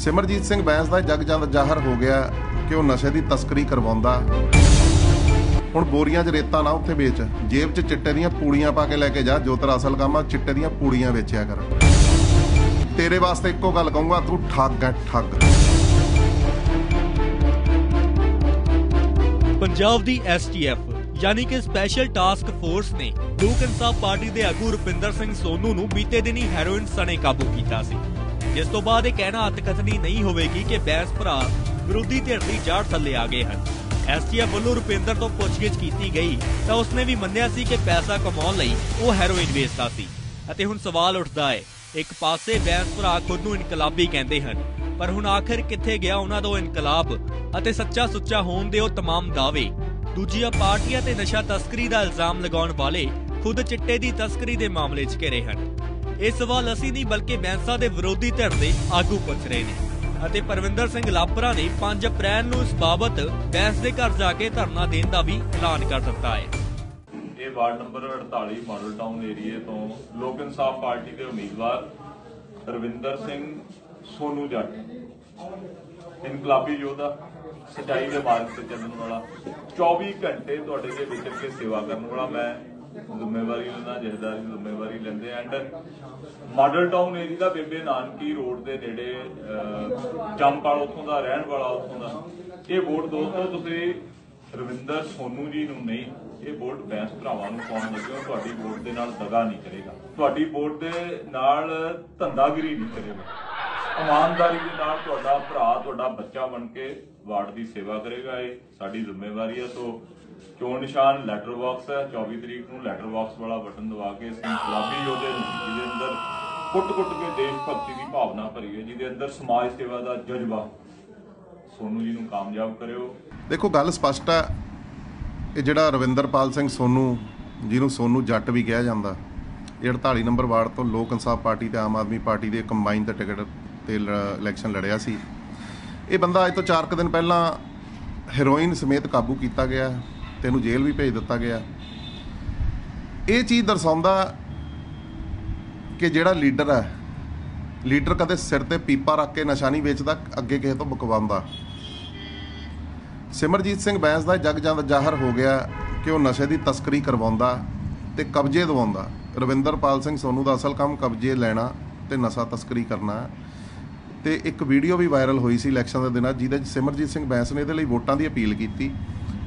ਸਿਮਰਜੀਤ ਸਿੰਘ ਬੈਂਸ ਦਾ ਜਗ ਜ਼ਾਹਰ ਹੋ ਗਿਆ ਕਿ ਉਹ ਨਸ਼ੇ ਦੀ ਤਸਕਰੀ ਕਰਵਾਉਂਦਾ। ਹੁਣ ਬੋਰੀਆਂ 'ਚ ਰੇਤਾ ਨਾ ਉੱਥੇ ਵੇਚ। ਜੇਬ 'ਚ ਚਿੱਟੇ ਦੀਆਂ ਪੂੜੀਆਂ ਪਾ ਕੇ ਲੈ ਕੇ ਜਾ। ਜੋ ਤੇਰਾ ਅਸਲ ਕੰਮ ਆ, ਚਿੱਟੇ ਦੀਆਂ ਪੂੜੀਆਂ ਵੇਚਿਆ ਕਰ। ਤੇਰੇ ਵਾਸਤੇ ਇੱਕੋ ਗੱਲ ਕਹੂੰਗਾ, ਤੂੰ ਠੱਗ ਹੈ ਠੱਗ। ਪੰਜਾਬ ਦੀ ਐਸਟੀਐਫ ਯਾਨੀ ਕਿ ਸਪੈਸ਼ਲ ਟਾਸਕ ਫੋਰਸ ਨੇ ਲੋਕ ਇਨਸਾਫ ਪਾਰਟੀ ਦੇ ਆਗੂ ਰੁਪਿੰਦਰ ਸਿੰਘ ਸੋਨੂ ਨੂੰ ਬੀਤੇ ਦਿਨੀ ਹੈਰੋਇਨ ਸਣੇ ਕਾਬੂ ਕੀਤਾ ਸੀ। ਜਿਸ ਤੋਂ ਬਾਅਦ ਇਹ ਕਹਿਣਾ ਅਤਕਥਨੀ ਨਹੀਂ ਹੋਵੇਗੀ ਕਿ ਬੈਂਸ ਭਰਾ ਵਿਰੋਧੀ ਧਿਰ ਦੀ ਜੜ ਥੱਲੇ ਆ ਗਏ ਹਨ ਐਸਟੀਐਫ ਵੱਲੋਂ ਰੁਪਿੰਦਰ ਤੋਂ ਪੁੱਛਗਿੱਛ ਕੀਤੀ ਗਈ ਤਾਂ ਉਸਨੇ ਵੀ ਮੰਨਿਆ ਸੀ ਕਿ ਪੈਸਾ ਕਮਾਉਣ ਲਈ ਉਹ ਹੈਰੋਇਨ ਵੇਚਦਾ ਸੀ ਅਤੇ ਹੁਣ ਸਵਾਲ ਉੱਠਦਾ ਹੈ ਇੱਕ ਪਾਸੇ ਬੈਂਸ ਭਰਾ ਖੁਦ ਨੂੰ ਇਨਕਲਾਬੀ ਕਹਿੰਦੇ ਹਨ ਪਰ ਹੁਣ ਆਖਿਰ ਕਿੱਥੇ ਗਿਆ ਉਹਨਾਂ ਦਾ ਉਹ ਇਨਕਲਾਬ ਅਤੇ ਸੱਚਾ ਸੁੱਚਾ ਹੋਣ ਦੇ ਉਹ तमाम ਦਾਅਵੇ ਦੂਜੀਆਂ ਪਾਰਟੀਆਂ ਤੇ ਨਸ਼ਾ ਤਸਕਰੀ ਦਾ ਇਲਜ਼ਾਮ ਲਗਾਉਣ ਵਾਲੇ ਖੁਦ ਚਿੱਟੇ ਦੀ ਤਸਕਰੀ ਦੇ ਮਾਮਲੇ 'ਚ ਘਿਰੇ ਹਨ ਇਹ ਸਵਾਲ ਅਸੀਂ ਨਹੀਂ, ਬਲਕਿ ਬੈਂਸਾ ਦੇ ਵਿਰੋਧੀ ਧਿਰ ਦੇ ਆਗੂ ਪੁੱਛ ਰਹੇ ਨੇ। ਅਤੇ ਪਰਵਿੰਦਰ ਸਿੰਘ ਲਾਪਰਾ ਨੇ 5 ਅਪ੍ਰੈਲ ਨੂੰ ਇਸ ਬਾਬਤ ਬੈਂਸ ਦੇ ਘਰ ਜਾ ਕੇ ਧਰਨਾ ਦੇਣ ਦਾ ਵੀ ਐਲਾਨ ਕਰ ਦਿੱਤਾ ਹੈ। ਇਹ ਵਾਰਡ ਨੰਬਰ 48 ਮਾਡਲ ਟਾਊਨ ਏਰੀਏ ਤੋਂ ਲੋਕ ਇਨਸਾਫ ਪਾਰਟੀ ਦੇ ਉਮੀਦਵਾਰ ਰਵਿੰਦਰ ਸਿੰਘ ਸੋਨੂ ਜੱਟ। ਇਨਕਲਾਬੀ ਯੋਧਾ ਸਚਾਈ ਦੇ ਮਾਰਗ ਤੇ ਚੱਲਣ ਵਾਲਾ। 24 ਘੰਟੇ ਤੁਹਾਡੇ ਦੇ ਵਿਚਰ ਕੇ ਸੇਵਾ ਕਰਨ ਵਾਲਾ ਮੈਂ ਜ਼ਿੰਮੇਵਾਰੀ ਲੈਂਦਾ ਜਹਦਾਰੀ ਜ਼ਿੰਮੇਵਾਰੀ ਲੈਂਦੇ ਐਂਡ ਮਾਡਲ ਟਾਊਨ ਏਰੀਆ ਦਾ ਬੇਬੇ ਨਾਨਕੀ ਰੋਡ ਦੇ ਨੇੜੇ ਜੰਮਪਾਲ ਉੱਥੋਂ ਦਾ, ਰਹਿਣ ਵਾਲਾ ਉੱਥੋਂ ਦਾ। ਇਹ ਵੋਟ ਦੋਸਤੋ, ਤੁਸੀਂ ਰਵਿੰਦਰ ਸੋਨੂ ਜੀ ਨੂੰ ਨਹੀਂ, ਇਹ ਵੋਟ ਬੈਂਸ ਭਰਾਵਾਂ ਨੂੰ ਪਾਉਣ ਲੱਗੇ ਹੋ ਤੁਹਾਡੀ ਵੋਟ ਦੇ ਨਾਲ ਦਗਾ ਨਹੀਂ ਕਰੇਗਾ। ਤੁਹਾਡੀ ਵੋਟ ਦੇ ਨਾਲ ਧੰਦਾਗਿਰੀ ਨਹੀਂ ਕਰੇਗਾ। ਇਮਾਨਦਾਰੀ ਦੇ ਨਾਲ ਤੁਹਾਡਾ ਭਰਾ, ਤੁਹਾਡਾ ਬੱਚਾ ਬਣ ਕੇ ਵਾਰਡ ਦੀ ਸੇਵਾ ਕਰੇਗਾ। ਇਹ ਸਾਡੀ ਜ਼ਿੰਮੇਵਾਰੀ ਹੈ ਸੋ ਚੋਣ ਨਿਸ਼ਾਨ ਲੈਟਰ ਬਾਕਸ ਹੈ? 24 ਤਰੀਕ ਨੂੰ ਲੈਟਰ ਬਾਕਸ ਵਾਲਾ ਬਟਨ ਦਬਾ ਕੇ ਅਸੀਂ ਗੁਲਾਬੀ ਯੋਧੇ ਨੂੰ, ਜਿਹਦੇ ਅੰਦਰ ਕੁੱਟ-ਕੁੱਟ ਕੇ ਦੇਸ਼ ਭਗਤੀ ਦੀ ਭਾਵਨਾ ਭਰੀ ਹੈ, ਜਿਹਦੇ ਅੰਦਰ ਸਮਾਜ ਸੇਵਾ ਦਾ ਜਜ਼ਬਾ। ਸੋਨੂ ਜੀ ਨੂੰ ਕਾਮਯਾਬ ਕਰਿਓ। ਦੇਖੋ, ਗੱਲ ਸਪਸ਼ਟ ਹੈ। ਇਹ ਜਿਹੜਾ ਰਵਿੰਦਰਪਾਲ ਸਿੰਘ ਸੋਨੂ, ਜਿਹਨੂੰ ਸੋਨੂ ਜੱਟ ਵੀ ਕਿਹਾ ਜਾਂਦਾ, ਇਹ 48 ਨੰਬਰ ਵਾਰਡ ਤੋਂ ਲੋਕ ਇਨਸਾਫ ਪਾਰਟੀ ਤੇ ਆਮ ਆਦਮੀ ਪਾਰਟੀ ਦੇ ਕੰਬਾਈਨ ਦਾ ਟਿਕਟ ਤੇ ਇਲੈਕਸ਼ਨ ਲੜਿਆ ਸੀ। ਇਹ ਬੰਦਾ ਅੱਜ ਤੋਂ 4 ਕੁ ਦਿਨ ਪਹਿਲਾਂ ਹੈਰੋਇਨ ਸਮੇਤ ਕਾਬੂ ਕੀਤਾ ਗਿਆ ਤੈਨੂੰ ਜੇਲ੍ਹ ਵੀ ਭੇਜ ਦਿੱਤਾ ਗਿਆ। ਇਹ ਚੀਜ਼ ਦਰਸਾਉਂਦਾ ਕਿ ਜਿਹੜਾ ਲੀਡਰ ਹੈ, ਲੀਡਰ ਕਦੇ ਸਿਰ ਤੇ ਪੀਪਾ ਰੱਖ ਕੇ ਨਸ਼ਾ ਨਹੀਂ ਵੇਚਦਾ, ਅੱਗੇ ਕਿਸੇ ਤੋਂ ਬਕਵਾਉਂਦਾ। ਸਿਮਰਜੀਤ ਸਿੰਘ ਬੈਂਸ ਦਾ ਜਗ ਜੰਦ ਜ਼ਾਹਰ ਹੋ ਗਿਆ ਕਿ ਉਹ ਨਸ਼ੇ ਦੀ ਤਸਕਰੀ ਕਰਵਾਉਂਦਾ ਤੇ ਕਬਜ਼ੇ ਦਿਵਾਉਂਦਾ। ਰਵਿੰਦਰਪਾਲ ਸਿੰਘ ਸੋਨੂ ਦਾ ਅਸਲ ਕੰਮ ਕਬਜ਼ੇ ਲੈਣਾ ਤੇ ਨਸ਼ਾ ਤਸਕਰੀ ਕਰਨਾ। ਹੈ। ਤੇ ਇੱਕ ਵੀਡੀਓ ਵੀ ਵਾਇਰਲ ਹੋਈ ਸੀ ਇਲੈਕਸ਼ਨ ਦੇ ਦਿਨਾਂ, ਜਿਹਦੇ 'ਚ ਸਿਮਰਜੀਤ ਸਿੰਘ ਬੈਂਸ ਨੇ ਇਹਦੇ ਲਈ ਵੋਟਾਂ ਦੀ ਅਪੀਲ ਕੀਤੀ।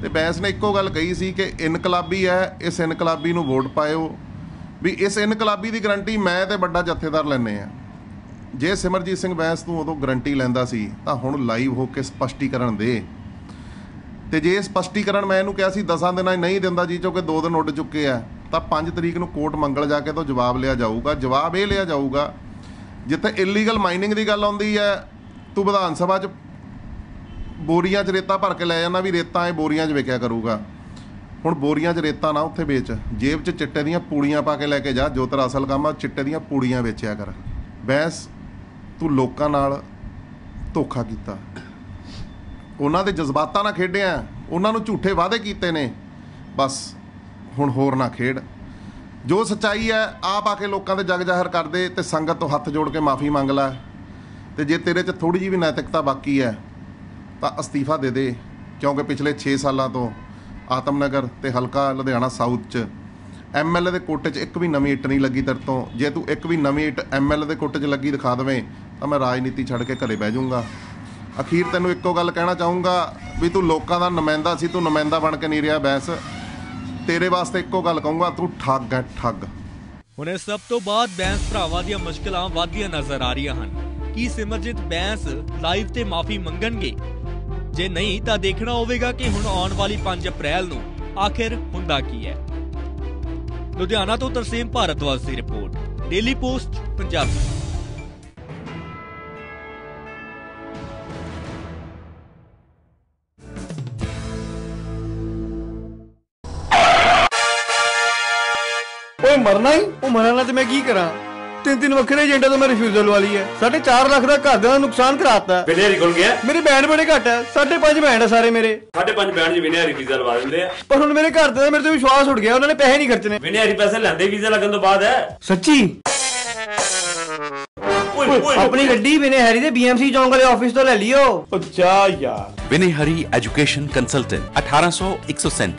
ਤੇ ਬੈਂਸ ਨੇ ਇੱਕੋ ਗੱਲ ਕਹੀ ਸੀ ਕਿ ਇਨਕਲਾਬੀ ਹੈ, ਇਸ ਇਨਕਲਾਬੀ ਨੂੰ ਵੋਟ ਪਾਇਓ। ਵੀ ਇਸ ਇਨਕਲਾਬੀ ਦੀ ਗਰੰਟੀ ਮੈਂ ਤੇ ਵੱਡਾ ਜਥੇਦਾਰ ਲੈਣੇ ਆ ਜੇ ਸਿਮਰਜੀਤ ਸਿੰਘ ਬੈਂਸ ਤੋਂ ਉਦੋਂ ਗਰੰਟੀ ਲੈਂਦਾ ਸੀ, ਤਾਂ ਹੁਣ ਲਾਈਵ ਹੋ ਕੇ ਸਪਸ਼ਟੀਕਰਨ ਦੇ। ਤੇ ਜੇ ਇਹ ਸਪਸ਼ਟੀਕਰਨ ਮੈਂ ਇਹਨੂੰ ਕਿਹਾ ਸੀ 10 ਦਿਨਾਂ 'ਚ ਨਹੀਂ ਦਿੰਦਾ ਜੀ, ਕਿਉਂਕਿ 2 ਦਿਨ ਉੱਡ ਚੁੱਕੇ ਆ, ਤਾਂ 5 ਤਰੀਕ ਨੂੰ ਕੋਰਟ ਮੰਗਲ ਜਾ ਕੇ ਤੋਂ ਜਵਾਬ ਲਿਆ ਜਾਊਗਾ। ਜਵਾਬ ਇਹ ਲਿਆ ਜਾਊਗਾ, ਜਿੱਥੇ ਇਲੀਗਲ ਮਾਈਨਿੰਗ ਦੀ ਗੱਲ ਆਉਂਦੀ ਹੈ, ਤੂੰ ਵਿਧਾਨ ਸਭਾ 'ਚ ਬੋਰੀਆਂ 'ਚ ਰੇਤਾ ਭਰ ਕੇ ਲੈ ਜਾਂਦਾ ਵੀ ਰੇਤਾ ਇਹ ਬੋਰੀਆਂ 'ਚ ਵੇਚਿਆ ਕਰੂਗਾ। ਹੁਣ ਬੋਰੀਆਂ 'ਚ ਰੇਤਾ ਨਾ ਉੱਥੇ ਵੇਚ। ਜੇਬ 'ਚ ਚਿੱਟੇ ਦੀਆਂ ਪੂੜੀਆਂ ਪਾ ਕੇ ਲੈ ਕੇ ਜਾ, ਜੋ ਤੇਰਾ ਅਸਲ ਕੰਮ ਆ, ਚਿੱਟੇ ਦੀਆਂ ਪੂੜੀਆਂ ਵੇਚਿਆ ਕਰ। ਬੈਂਸ ਤੂੰ ਲੋਕਾਂ ਨਾਲ ਧੋਖਾ ਕੀਤਾ। ਉਹਨਾਂ ਦੇ ਜਜ਼ਬਾਤਾਂ ਨਾਲ ਖੇਡਿਆ, ਉਹਨਾਂ ਨੂੰ ਝੂਠੇ ਵਾਅਦੇ ਕੀਤੇ ਨੇ। ਬਸ, ਹੁਣ ਹੋਰ ਨਾ ਖੇਡ। ਜੋ ਸੱਚਾਈ ਹੈ, ਆਪ ਆ ਕੇ ਲੋਕਾਂ ਦੇ ਜਗ ਜ਼ਾਹਰ ਕਰ ਦੇ ਤੇ ਸੰਗਤ ਤੋਂ ਹੱਥ ਜੋੜ ਕੇ ਮਾਫੀ ਮੰਗ ਲੈ। ਤੇ ਜੇ ਤੇਰੇ 'ਚ ਥੋੜੀ ਜਿਹੀ ਵੀ ਨੈਤਿਕਤਾ ਬਾਕੀ ਹੈ ਤਾਂ ਅਸਤੀਫਾ ਦੇ ਦੇ, ਕਿਉਂਕਿ ਪਿਛਲੇ 6 ਸਾਲਾਂ ਤੋਂ ਆਤਮਨਗਰ ਤੇ ਹਲਕਾ ਲੁਧਿਆਣਾ ਸਾਊਥ 'ਚ ਐਮਐਲਏ ਦੇ ਕੋਟੇ 'ਚ ਇੱਕ ਵੀ ਨਵੀਂ ਇੱਟ ਨਹੀਂ ਲੱਗੀ ਤੇਰੇ ਤੋਂ। ਜੇ ਤੂੰ ਇੱਕ ਵੀ ਨਵੀਂ ਇੱਟ ਐਮਐਲਏ ਦੇ ਕੋਟੇ 'ਚ ਲੱਗੀ ਦਿਖਾ ਦੇਵੇਂ, ਤਾਂ ਮੈਂ ਰਾਜਨੀਤੀ ਛੱਡ ਕੇ ਘਰੇ ਬਹਿ ਜਾਊਂਗਾ। ਅਖੀਰ ਤੈਨੂੰ ਇੱਕੋ ਗੱਲ ਕਹਿਣਾ ਚਾਹੂੰਗਾ ਵੀ ਤੂੰ ਲੋਕਾਂ ਦਾ ਨੁਮਾਇੰਦਾ ਸੀ, ਤੂੰ ਨੁਮਾਇੰਦਾ ਬਣ ਕੇ ਨਹੀਂ ਰਿਹਾ ਬੈਂਸ। ਤੇਰੇ ਵਾਸਤੇ ਇੱਕੋ ਗੱਲ ਕਹੂੰਗਾ, ਤੂੰ ਠੱਗ ਹੈ ਠੱਗ। ਹੁਣ ਇਸ ਸਭ ਤੋਂ ਬਾਅਦ ਬੈਂਸ ਭਰਾਵਾਂ ਦੀਆਂ ਮੁਸ਼ਕਲਾਂ ਵਧਦੀਆਂ ਨਜ਼ਰ ਆ ਰਹੀਆਂ ਹਨ। ਕੀ ਸਿਮਰਜੀਤ ਬੈਂਸ ਲਾਈਵ ਤੇ ਮਾਫੀ ਮੰਗਣਗੇ? ਜੇ ਨਹੀਂ ਤਾਂ ਦੇਖਣਾ ਹੋਵੇਗਾ ਕਿ ਹੁਣ ਆਉਣ ਵਾਲੀ 5 ਅਪ੍ਰੈਲ ਨੂੰ ਆਖਿਰ ਹੁੰਦਾ ਕੀ ਹੈ। ਲੁਧਿਆਣਾ ਤੋਂ ਤਰਸੀਮ ਭਾਰਤਵਾਜ ਦੀ ਰਿਪੋਰਟ ਡੇਲੀ ਪੋਸਟ ਪੰਜਾਬੀ ਓਏ ਮਰਨਾ ਹੀ? ਉਹ ਮਰਨਾ ਤੇ ਮੈਂ ਕੀ ਕਰਾਂ? ਤਿੰਨ ਤਿੰਨ ਵੱਖਰੇ ਏਜੰਟਾਂ ਤੋਂ ਮੈਂ ਰਿਫਿਊਜ਼ਲ ਵਾਲੀ ਹੈ। 4.5 ਲੱਖ ਦਾ ਘਰ ਦਾ ਨੁਕਸਾਨ ਕਰਾਤਾ। ਵਿਨਿਆ ਰਿਕਲ ਗਿਆ। ਮੇਰੇ ਬੈਂਡ ਬੜੇ ਘੱਟ ਹੈ 5.5 ਬੈਂਡ ਸਾਰੇ ਮੇਰੇ। ਸਾਡੇ ਪੰਜ ਬੈਂਡ ਚ ਵਿਨਿਆ ਵੀਜ਼ਾ ਲਵਾ ਦਿੰਦੇ ਆ। ਪਰ ਹੁਣ ਮੇਰੇ ਘਰ ਦੇ ਮੇਰੇ ਤੇ ਵਿਸ਼ਵਾਸ ਉੱਡ ਗਿਆ ਉਹਨਾਂ ਨੇ ਪੈਸੇ ਨਹੀਂ ਖਰਚਣੇ। ਵਿਨਿਆ ਪੈਸੇ ਲੈਂਦੇ ਵੀਜ਼ਾ ਲੱਗਣ ਤੋਂ ਬਾਅਦ ਹੈ। ਸੱਚੀ? ਆਪਣੀ ਗੱਡੀ ਬਿਨੇ ਹੈਰੀ ਦੇ BMC ਚੌਂਕ ਵਾਲੇ ਆਫਿਸ ਤੋਂ ਲੈ ਲਿਓ। ਅੱਛਾ ਯਾਰ। ਵਿਨੇ ਹਰੀ ਐਜੂਕੇਸ਼ਨ ਕੰਸਲਟੈਂਟ 1800 137